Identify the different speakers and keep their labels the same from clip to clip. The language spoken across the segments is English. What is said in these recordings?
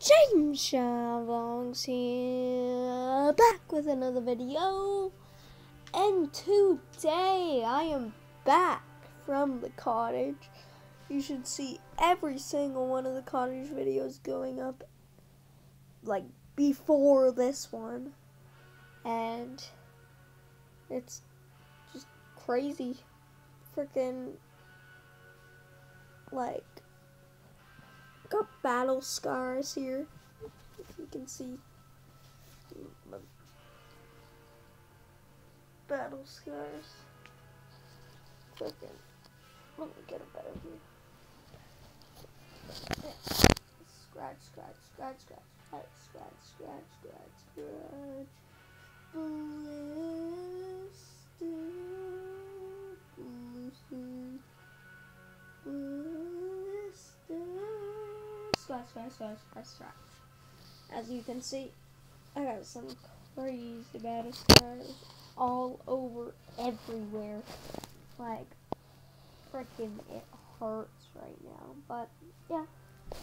Speaker 1: James Shier Vlogs here, back with another video. And today I am back from the cottage. You should see every single one of the cottage videos going up like before this one. And it's just crazy. Freaking like battle scars here. If you can see battle scars. Freaking let me get a better view. Scratch, scratch, scratch, scratch, scratch, scratch, scratch, scratch, Scratch, scratch, scratch, scratch, scratch. As you can see, I got some crazy battle scars all over everywhere. Like, freaking it hurts right now. But, yeah.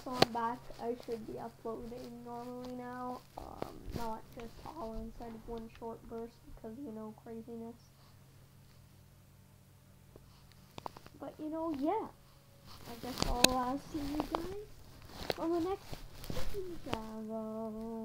Speaker 1: So I'm back. I should be uploading normally now. Um, not just all inside of one short burst because, you know, craziness. But, you know, yeah. I guess I'll uh, see you tomorrow.